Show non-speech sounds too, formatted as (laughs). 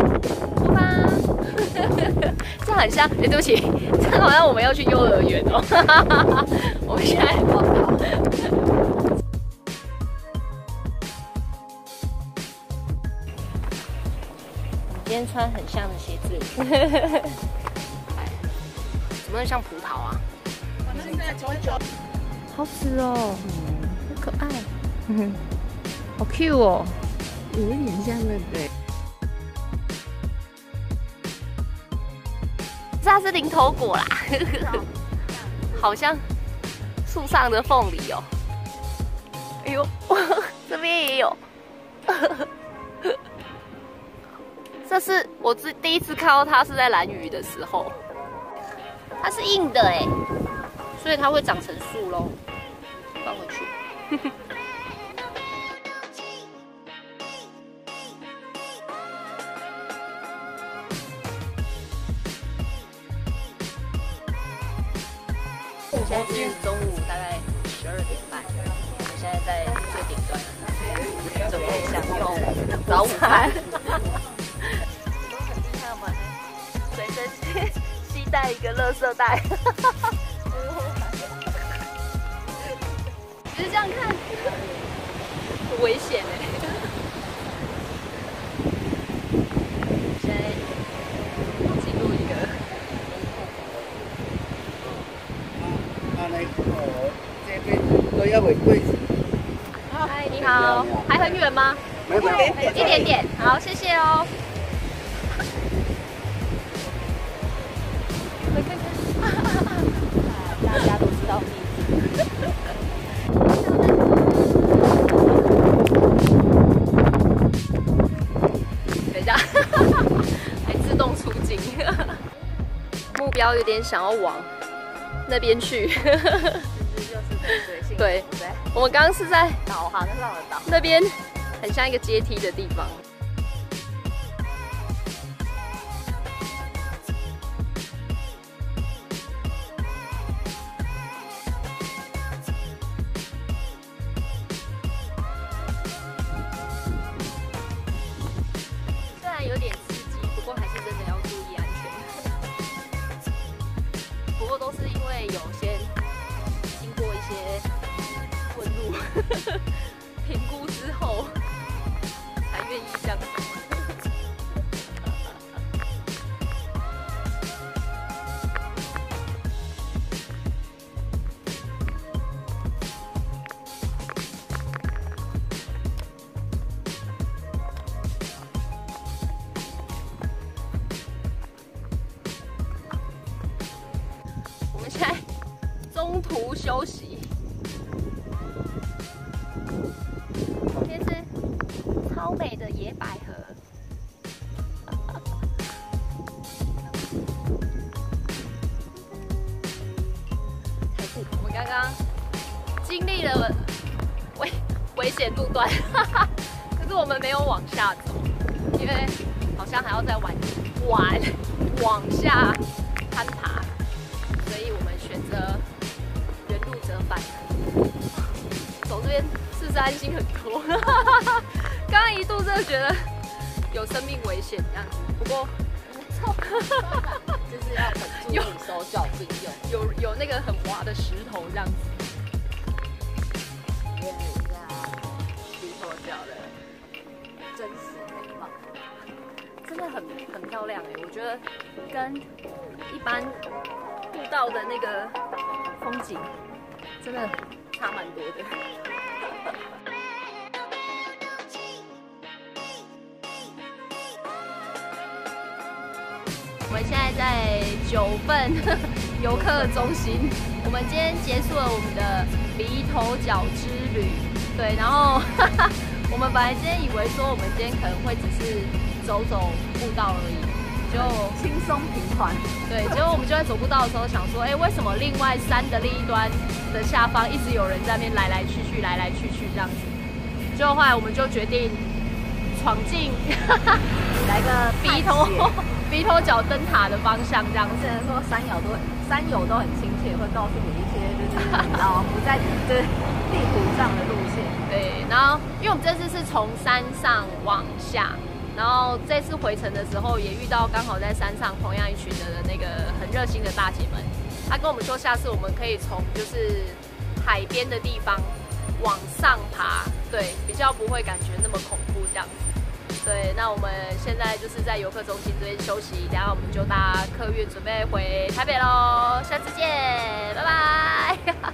出发！(laughs) 这很像，哎，对不起，这好像我们要去幼儿园哦。(laughs) 我们现在报道。今天穿很像的鞋子，(laughs) 怎么像葡萄啊？好吃哦，好可爱，好 Q 哦，有一点像那个。这是零头果啦，好像树上的凤梨哦。哎呦，(laughs) 这边也有。(laughs) 这是我第第一次看到它是在蓝雨的时候，它是硬的哎，所以它会长成树喽。放回去。(laughs) 现在是中午大概十二点半，我们现在在最顶端，准备享用早午餐。很厉害吗？随身携带一个垃圾袋。其实这样看，危险哎。嗨，你好，还很远吗？一点点，好，谢谢哦。来看看，大家都知道你。等一下，还自动出警，(laughs) 目标有点想要往那边去。(laughs) 对，我们刚刚是在导航上的导，那边很像一个阶梯的地方。后才愿意这样做。我们现在中途休息。美的野百合，我们刚刚经历了危危险路段，(laughs) 可是我们没有往下走，因为好像还要再往往往下攀爬，所以我们选择原路折返，走这边是不是安心很多？(laughs) 刚刚一度真的觉得有生命危险这样。子，不过就是要很注意手脚并用，有有那个很滑的石头这样子，验一下石头脚的真实美貌，真的很很漂亮哎，我觉得跟一般步道的那个风景真的差蛮多的。我们现在在九份游客中心，我们今天结束了我们的鼻头角之旅，对，然后 (laughs) 我们本来今天以为说我们今天可能会只是走走步道而已，就轻松平缓，对，结果我们就在走步道的时候想说，哎，为什么另外山的另一端的下方一直有人在那边来来去去，来来去去这样子，结果后来我们就决定闯进，(laughs) 来个鼻头。鼻头角灯塔的方向，这样。只能说山友都山友都很亲切，会告诉你一些就是哦不在就是地图上的路线。对，然后因为我们这次是从山上往下，然后这次回程的时候也遇到刚好在山上同样一群的那个很热心的大姐们，她跟我们说下次我们可以从就是海边的地方往上爬，对，比较不会感觉那么恐怖这样子。对，那我们现在就是在游客中心这边休息，等下我们就搭客运准备回台北喽，下次见，拜拜。